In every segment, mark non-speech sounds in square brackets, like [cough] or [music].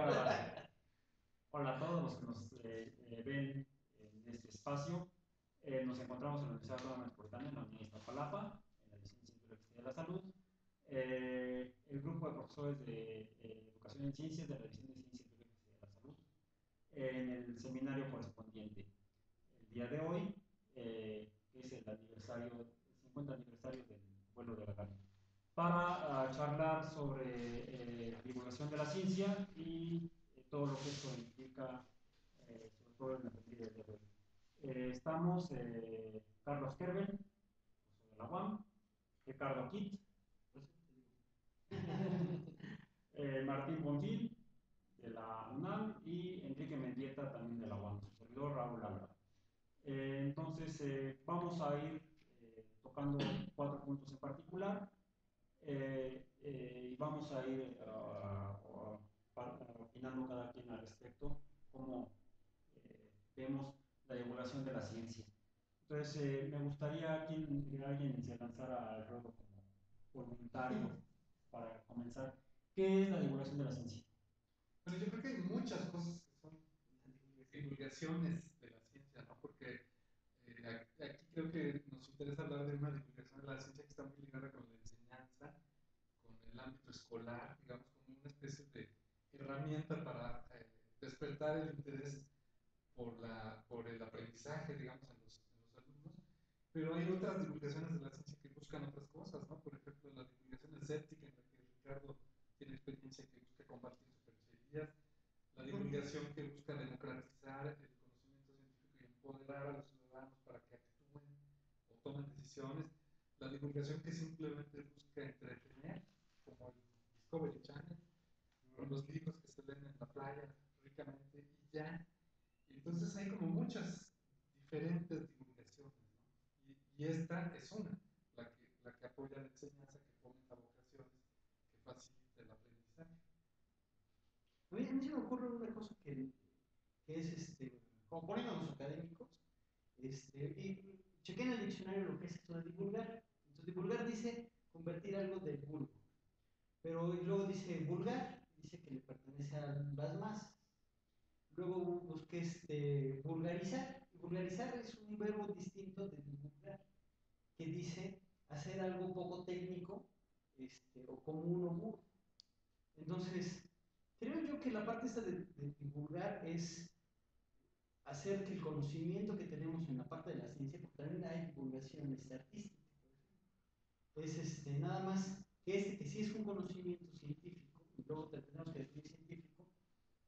Hola. A todos los que nos eh, eh, ven en este espacio. Eh, nos encontramos en la Universidad Autónoma Metropolitana, en la Unidad Iztapalapa, en la licenciatura de la Salud. el grupo de profesores de Educación en Ciencias de la División de Ciencias de la Salud, en el seminario correspondiente. El día de hoy, que es el aniversario, el 50 aniversario del vuelo de la Gana para uh, charlar sobre eh, divulgación de la ciencia y eh, todo lo que eso implica, eh, sobre todo en la partida de hoy. Eh, estamos Carlos Kerben, de la UAM, Ricardo Kitt, [laughs] Martín Bonfil, de la UNAM, y Enrique Mendieta, también de la UAM, su servidor Raúl Álvaro. entonces, vamos a ir tocando cuatro puntos en particular. Eh, eh, y vamos a ir uh, opinando cada quien al respecto cómo eh, vemos la divulgación de la ciencia. Entonces, me gustaría que alguien se lanzara al ruedo como voluntario para comenzar. ¿Qué es la divulgación de la ciencia? Bueno, yo creo que hay muchas cosas que son divulgaciones de la ciencia, ¿no? Porque eh, aquí creo que nos interesa hablar de una divulgación de la ciencia que está muy ligada con la ámbito escolar, digamos, como una especie de herramienta para eh, despertar el interés por, la, por el aprendizaje, digamos, en los, en los, alumnos. Pero hay otras divulgaciones de la ciencia que buscan otras cosas, ¿no? Por ejemplo, la divulgación escéptica, en la que Ricardo tiene experiencia que busca compartir supercherías, la divulgación que busca democratizar el conocimiento científico y empoderar a los para que actúen o tomen decisiones. La divulgación que simplemente busca entretener, Discovery Channel, los libros que se leen en la playa ricamente y ya. entonces hay como muchas diferentes divulgaciones. ¿no? Y, esta es una, la que, la que apoya la enseñanza, que fomenta vocaciones, que facilita el aprendizaje. A mí, a se me ocurre una cosa que, es, este, como ponen a los académicos, este, y chequé en el diccionario lo que es esto de divulgar. Entonces, divulgar dice convertir algo del vulgo. Pero luego dice vulgar, dice que le pertenece a las masas. Luego busqué este, vulgarizar. vulgarizar es un verbo distinto de divulgar, que dice hacer algo poco técnico este, o común o mudo. Entonces, creo yo que la parte esta de, de divulgar es hacer que el conocimiento que tenemos en la parte de la ciencia, porque también hay divulgaciones artísticas, pues este, nada más este, que sí es un conocimiento científico, y luego tenemos que decir científico,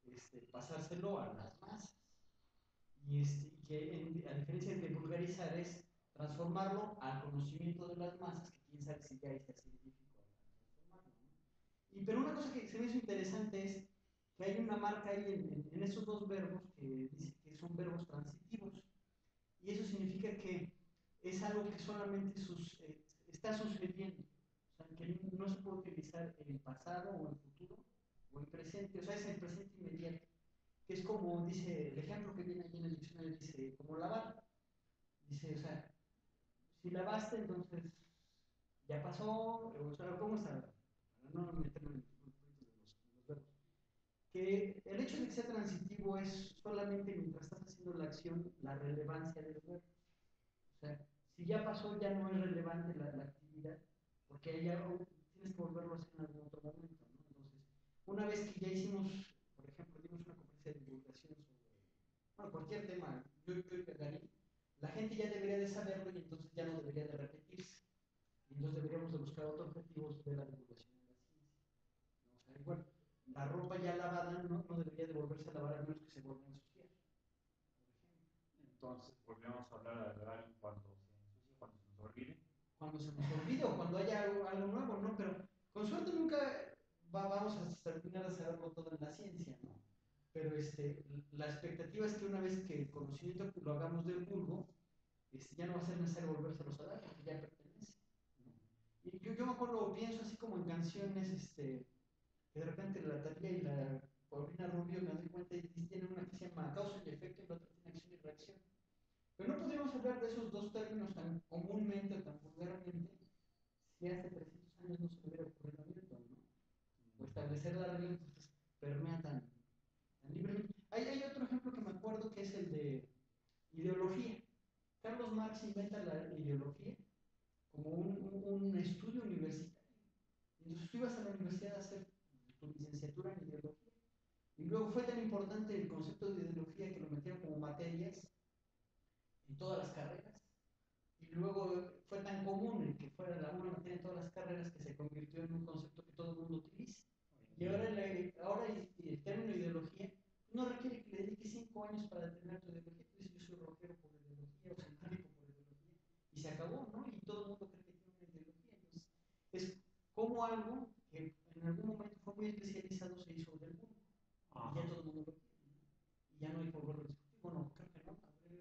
este, pasárselo a las masas. Y, este, que a diferencia de vulgarizar es transformarlo al conocimiento de las masas, que quién sabe si ya es científico. Y, pero una cosa que se me hizo interesante es hay una marca ahí en, esos dos verbos que dice que son verbos transitivos. Y eso significa que es algo que solamente eh, está sucediendo. No se puede utilizar en pasado o en futuro o en presente. O sea, es el presente inmediato. Que es como dice, el ejemplo que viene ahí en el diccionario dice, como lavar. Dice, o sea, si lavaste, entonces ya pasó, o sea, ¿cómo está? No meterme en que el hecho de que sea transitivo es solamente mientras estás haciendo la acción la relevancia del verbo. O sea, si ya pasó, ya no es relevante la, actividad, porque ya tienes que volverlo a hacer en algún otro momento. ¿no? Entonces, una vez que ya hicimos, por ejemplo, dimos una conferencia de divulgación sobre bueno, cualquier tema, yo, y la gente ya debería de saberlo y entonces ya no debería de repetirse. Y entonces deberíamos de buscar otros objetivos de la divulgación de la ciencia. ¿no? O sea, igual la ropa ya lavada no, no debería de volverse a lavar a menos que se vuelva a ensuciar. Entonces, volvemos a hablar de alguien cuando se ensucia, cuando se nos olvide. Cuando se nos olvide o cuando haya algo, nuevo, ¿no? Pero con suerte nunca va, vamos a terminar de saberlo todo en la ciencia, ¿no? Pero este, la expectativa es que una vez que el conocimiento lo hagamos del vulgo, este, ya no va a ser necesario volvérselos a dar, porque ya pertenece. Y yo, yo me acuerdo, pienso así como en canciones, este, que de repente la Talía y la Paulina Rubio me doy cuenta y tienen una que se llama causa y efecto y la otra tiene acción y reacción. Pero no podríamos hablar de esos dos términos tan comúnmente o tan vulgarmente si hace 300 años no se hubiera ocurrido a Newton, ¿no? O establecer la regla entonces permea tan, Hay, hay otro ejemplo que me acuerdo que es el de ideología. Carlos Marx inventa la ideología como un, un estudio universitario. Entonces tú ibas a la universidad a hacer tu licenciatura en ideología. Y luego fue tan importante el concepto de ideología que lo metieron como materias en todas las carreras. Y luego fue tan común el que fuera la una materia en todas las carreras que se convirtió en un concepto que todo el mundo utiliza. Y ahora, ahora el, término ideología no requiere que le dediques cinco años para determinar tu ideología. Tú dices, yo soy rockero por ideología o científico por ideología. Y se acabó, ¿no? Y todo el mundo cree que tiene una ideología. Entonces, es como algo que en algún momento fue muy especializado se hizo del mundo. Y ya todo el mundo lo tiene. Y ya no hay por qué discutir. Bueno, creo que no.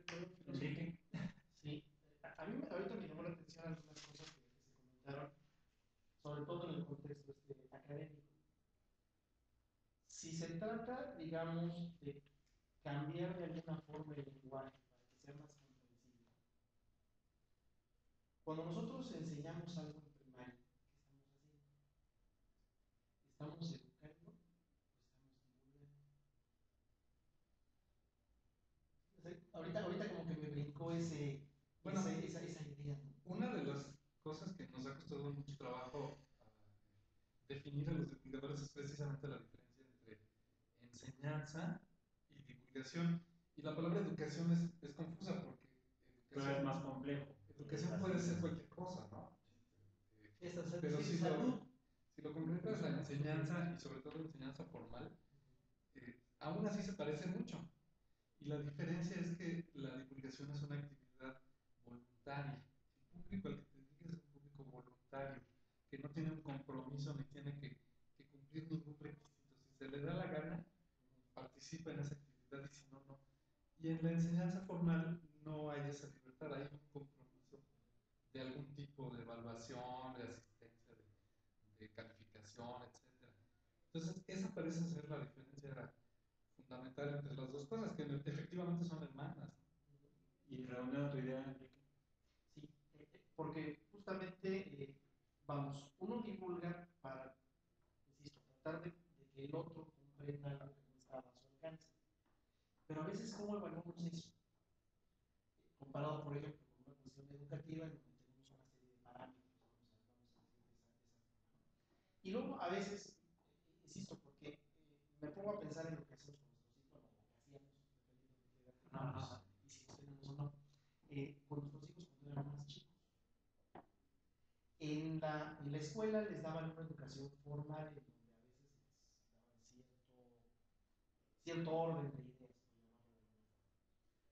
A ver, Enrique. Sí. A mí ahorita me llamó la atención algunas cosas que, que se comentaron, sobre todo en el contexto este, académico. Si se trata, digamos, de cambiar de alguna forma el lenguaje para que sea más comprensible. Cuando nosotros enseñamos algo en primaria, ¿qué estamos haciendo? ¿Estamos educando o estamos divulgando? Ahorita, ahorita como que me brincó ese, Bueno, ese- esa, esa idea. ¿no? Una de las cosas que nos ha costado mucho trabajo ah, definir a los divulgadores es precisamente la diferencia enseñanza y divulgación. Y la palabra educación es, es confusa porque Pero es educación, más complejo. educación puede ser cualquier cosa, ¿no? Esta es Pero si salud. lo, si lo concretas la enseñanza y sobre todo la enseñanza formal, eh, aún así se parece mucho. Y la diferencia es que la divulgación es una actividad voluntaria. El público al que te diriges es un público voluntario, que no tiene un compromiso ni tiene que, que cumplir ningún requisito. Si se le da la gana, participa en esa actividad y si no, no. Y en la enseñanza formal no hay esa libertad, hay un compromiso de algún tipo de evaluación, de asistencia, de, de calificación, etc. Entonces, esa parece ser la diferencia fundamental entre las dos cosas, que efectivamente son hermanas. Y redondeando tu idea, Enrique. Sí, eh, eh, porque justamente, eh, vamos, uno divulga para, insisto, tratar de, de que el otro comprenda algo que no estaba a su alcance. Pero a veces, ¿cómo evaluamos eso? Comparado, por ejemplo, con una cuestión educativa en donde tenemos una serie de parámetros. Y luego, a veces, eh, insisto, porque eh, me pongo a pensar en lo que hacemos con nuestros hijos, bueno, o que hacíamos, dependiendo de qué y si los tenemos o no, eh, con nuestros hijos cuando eran más chicos. En la, en la escuela les daban una educación formal en donde a veces les daban cierto, cierto orden de.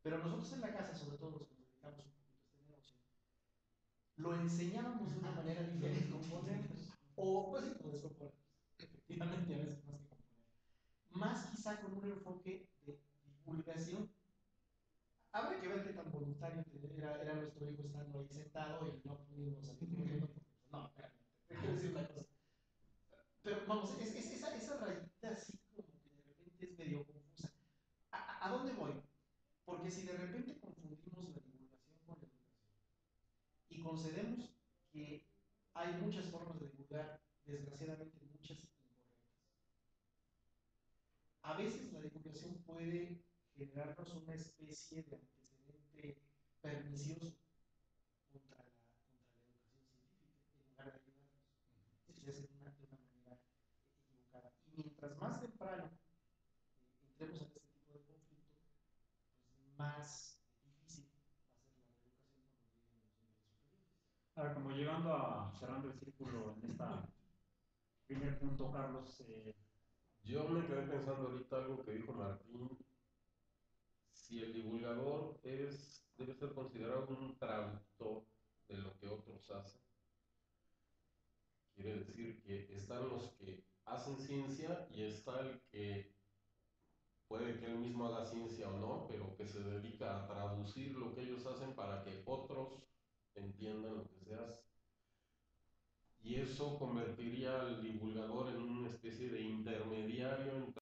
Pero nosotros en la casa, sobre todo los que nos dedicamos un poquito a este negocio, lo enseñábamos de una manera diferente, componernos. O, pues sí, por, efectivamente, a veces más que componer. Más quizá con un enfoque de divulgación Habrá que ver qué tan voluntario era, era nuestro hijo estando ahí sentado y no pudiendo salir corriendo. porque, pues, No, espérame, te quiero decir una cosa. Pero vamos, es, es esa, esa rayita así como que de repente es medio confusa. ¿A, a- a dónde voy? Porque si de repente confundimos la divulgación con la educación y concedemos que hay muchas formas de divulgar, desgraciadamente muchas incorrectas. A veces la divulgación puede generarnos una especie de antecedente pernicioso contra la, contra la educación científica en lugar de ayudarnos. Eso ya es de una, de una manera equivocada. Y mientras más temprano eh, entremos en este tipo de conflicto, pues más difícil va a ser la reeducación cuando lleguen a los niveles superiores. A ver, como llegando a cerrando el círculo en este primer punto, Carlos, eh, Yo me quedé pensando ahorita algo que dijo Martín. Si el divulgador es, debe ser considerado un traductor de lo que otros hacen, quiere decir que están los que hacen ciencia y está el que puede que él mismo haga ciencia o no, pero que se dedica a traducir lo que ellos hacen para que otros entiendan lo que se hace. Y eso convertiría al divulgador en una especie de intermediario